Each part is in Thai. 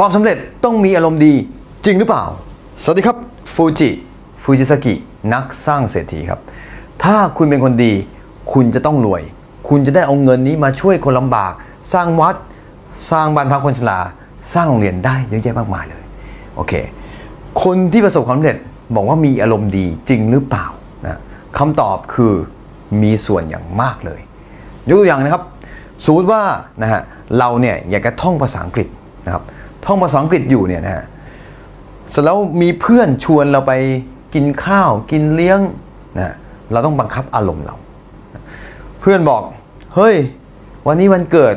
ความสำเร็จต้องมีอารมณ์ดีจริงหรือเปล่า สวัสดีครับฟูจิฟูจิสกินักสร้างเศรษฐีครับ ถ้าคุณเป็นคนดี คุณจะต้องรวย คุณจะได้เอาเงินนี้มาช่วยคนลำบาก สร้างวัด สร้างบ้านพักคนชรา สร้างโรงเรียนได้เยอะแยะมากมายเลย โอเค คนที่ประสบความสำเร็จบอกว่ามีอารมณ์ดีจริงหรือเปล่านะคำตอบคือมีส่วนอย่างมากเลย ยกตัวอย่างนะครับ สมมติว่านะฮะเราเนี่ยอยากจะท่องภาษาอังกฤษนะครับ ท่องภาษาอังกฤษอยู่เนี่ยนะฮะเสร็จแล้วมีเพื่อนชวนเราไปกินข้าวกินเลี้ยงนะฮะเราต้องบังคับอารมณ์เรา เพื่อนบอก เฮ้ย วันนี้วันเกิด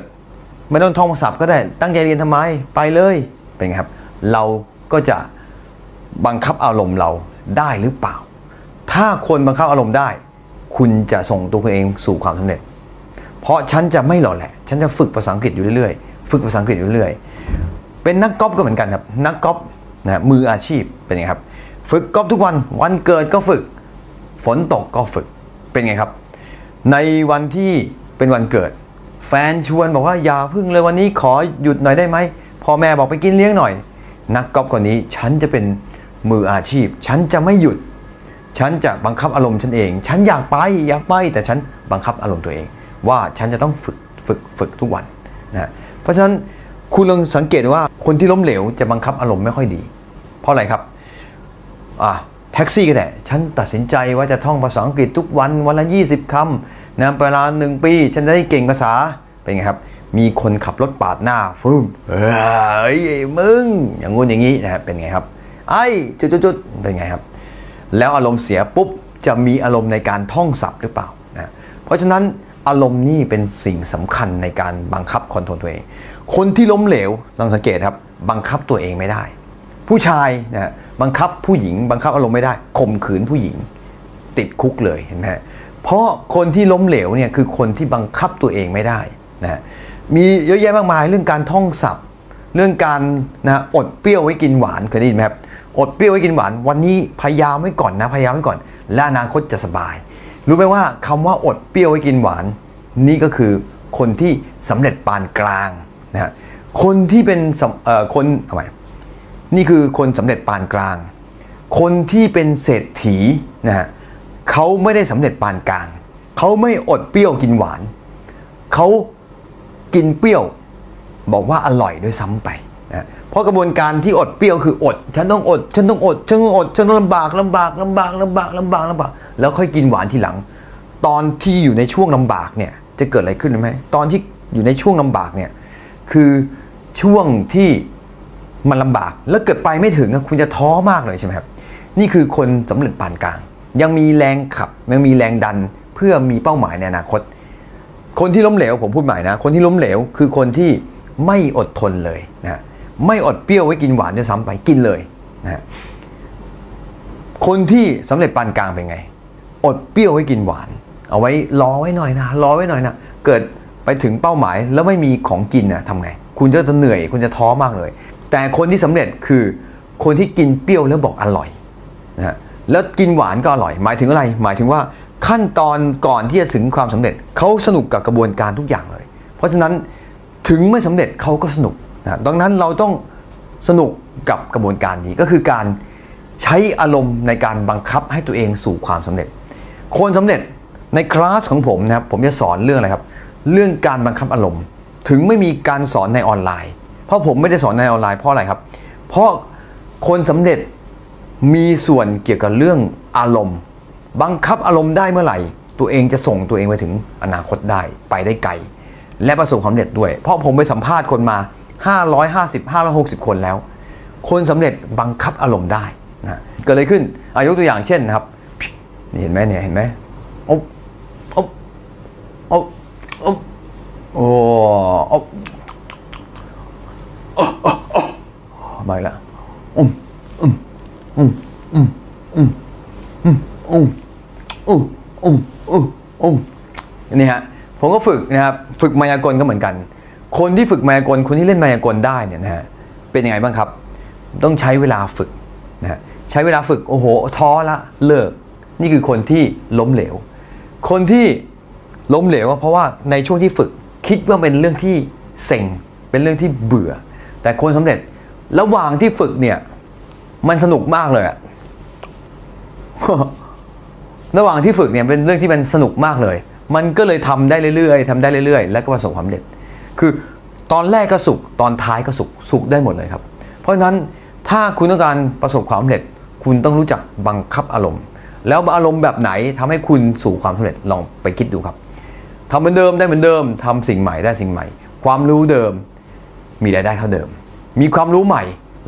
ไม่ต้องท่องภาษาก็ได้ ตั้งใจเรียนทำไมไปเลยเป็นไงครับ เราก็จะบังคับอารมณ์เราได้หรือเปล่า ถ้าคนบังคับอารมณ์ได้ คุณจะส่งตัวคุณเองสู่ความสำเร็จ เพราะฉันจะไม่หล่อแหละ ฉันจะฝึกภาษาอังกฤษอยู่เรื่อยๆ ฝึกภาษาอังกฤษอยู่เรื่อย เป็นนักกอล์ฟก็เหมือนกันครับ นักกอล์ฟนะมืออาชีพเป็นไงครับ ฝึกกอล์ฟทุกวันวันเกิดก็ฝึก ฝนตกก็ฝึกเป็นไงครับ ในวันที่เป็นวันเกิด แฟนชวนบอกว่าอย่าพึ่งเลยวันนี้ขอหยุดหน่อยได้ไหมพ่อแม่บอกไปกินเลี้ยงหน่อย นักกอล์ฟคนนี้ฉันจะเป็นมืออาชีพ ฉันจะไม่หยุด ฉันจะบังคับอารมณ์ฉันเอง ฉันอยากไปอยากไปแต่ฉันบังคับอารมณ์ตัวเอง ว่าฉันจะต้องฝึกฝึกฝึกทุกวันนะเพราะฉะนั้น คุณลองสังเกตว่าคนที่ล้มเหลวจะบังคับอารมณ์ไม่ค่อยดี เพราะอะไรครับอะแท็กซี่ก็ได้ฉันตัดสินใจว่าจะท่องภาษาอังกฤษทุกวันวันละ 20คำนะเวลาหนึ่งปี ฉันจะได้เก่งภาษา เป็นไงครับ มีคนขับรถปาดหน้าฟึ่มเฮ้ยมึง อย่างงู้นอย่างนี้นะครับเป็นไงครับ ไอ้จุดๆเป็นไงครับ แล้วอารมณ์เสียปุ๊บจะมีอารมณ์ในการท่องศัพท์หรือเปล่านะเพราะฉะนั้น อารมณ์นี่เป็นสิ่งสำคัญในการบังคับคอนโทรลตัวเอง คนที่ล้มเหลวลองสังเกตครับ บังคับตัวเองไม่ได้ ผู้ชายนะบังคับผู้หญิง บังคับอารมณ์ไม่ได้ข่มขืนผู้หญิง ติดคุกเลยเห็นไหมฮะเพราะคนที่ล้มเหลวเนี่ยคือคนที่บังคับตัวเองไม่ได้นะมีเยอะแยะมากมายเรื่องการท่องศัพท์ เรื่องการนะอดเปรี้ยวไว้กินหวานเคยได้ยินไหมครับอดเปรี้ยวไว้กินหวาน วันนี้พยายามไว้ก่อนนะพยายามไว้ก่อน และอนาคตจะสบาย รู้ไหมว่าคำว่าอดเปรี้ยวไว้กินหวาน นี่ก็คือคนที่สำเร็จปานกลางนะฮะคนที่เป็นสำเอ่อคนเอาใหม่นี่คือคนสำเร็จปานกลาง คนที่เป็นเศรษฐีนะฮะเขาไม่ได้สำเร็จปานกลาง เขาไม่อดเปรี้ยวกินหวาน เขากินเปรี้ยว บอกว่าอร่อยด้วยซ้ำไป เพราะกระบวนการที่อดเปรี้ยวคืออด ฉันต้องอด ฉันต้องอด ฉันต้องอด ฉันต้องลำบากลำบากลำบากลำบากลำบากลำบาก แล้วค่อยกินหวานทีหลัง ตอนที่อยู่ในช่วงลำบากเนี่ย จะเกิดอะไรขึ้นไหมตอนที่อยู่ในช่วงลำบากเนี่ย คือช่วงที่มันลำบาก แล้วเกิดไปไม่ถึงคุณจะท้อมากเลยใช่ไหมครับ นี่คือคนสำเร็จปานกลาง ยังมีแรงขับ ยังมีแรงดัน เพื่อมีเป้าหมายในอนาคต คนที่ล้มเหลวผมพูดใหม่นะ คนที่ล้มเหลวคือคนที่ไม่อดทนเลยนะ ไม่อดเปรี้ยวไว้กินหวานด้วยซ้ำไปกินเลยนะคนที่สำเร็จปานกลางเป็นไง อดเปรี้ยวไว้กินหวาน เอาไว้รอไว้หน่อยนะรอไว้หน่อยนะเกิดไปถึงเป้าหมายแล้วไม่มีของกินนะทำไง คุณจะเหนื่อย คุณจะท้อมากเลย แต่คนที่สำเร็จคือคนที่กินเปรี้ยวแล้วบอกอร่อยนะฮะแล้วกินหวานก็อร่อย หมายถึงอะไร หมายถึงว่าขั้นตอนก่อนที่จะถึงความสำเร็จเขาสนุกกับกระบวนการทุกอย่างเลย เพราะฉะนั้นถึงไม่สำเร็จเขาก็สนุก นะดังนั้นเราต้องสนุกกับกระบวนการนี้ก็คือการใช้อารมณ์ในการบังคับให้ตัวเองสู่ความสำเร็จ คนสำเร็จในคลาสของผมนะครับผมจะสอนเรื่องอะไรครับ เรื่องการบังคับอารมณ์ ถึงไม่มีการสอนในออนไลน์ เพราะผมไม่ได้สอนในออนไลน์เพราะอะไรครับ เพราะคนสำเร็จมีส่วนเกี่ยวกับเรื่องอารมณ์ บังคับอารมณ์ได้เมื่อไหร่ ตัวเองจะส่งตัวเองไปถึงอนาคตได้ไปได้ไกล และประสบความสำเร็จด้วย เพราะผมไปสัมภาษณ์คนมา 550 560 คนแล้ว คนสำเร็จบังคับอารมณ์ได้นะเกิดอะไรขึ้นอายกตัวอย่างเช่นนะครับเห็นไหมเนี่ยเห็นไหมอบอบอบอบโอ้อบมาอีกแล้วอืมอืมอืมอืมอืมอืมอืมอืมอืมอืมนี่ฮะผมก็ฝึกนะครับ ฝึกมายากลก็เหมือนกัน คนที่ฝึกมายากลคนที่เล่นมายากลได้เนี่ยนะฮะเป็นยังไงบ้างครับ ต้องใช้เวลาฝึกนะฮะใช้เวลาฝึกโอ้โหท้อละเลิก นี่คือคนที่ล้มเหลว คนที่ล้มเหลวเพราะว่าในช่วงที่ฝึกคิดว่าเป็นเรื่องที่เซ็งเป็นเรื่องที่เบื่อ แต่คนสำเร็จระหว่างที่ฝึกเนี่ยมันสนุกมากเลยอะระหว่างที่ฝึกเนี่ยเป็นเรื่องที่มันสนุกมากเลย มันก็เลยทำได้เรื่อยๆทำได้เรื่อยๆ แล้วก็ประสบความสำเร็จ คือตอนแรกก็สุขตอนท้ายก็สุขสุขได้หมดเลยครับ เพราะฉะนั้นถ้าคุณต้องการประสบความสำเร็จ คุณต้องรู้จักบังคับอารมณ์ แล้วอารมณ์แบบไหนทำให้คุณสู่ความสำเร็จลองไปคิดดูครับทำเหมือนเดิมได้เหมือนเดิมทำสิ่งใหม่ได้สิ่งใหม่ ความรู้เดิมมีรายได้เท่าเดิม มีความรู้ใหม่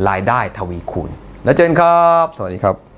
รายได้ทวีคูณ แล้วเจนครับ สวัสดีครับ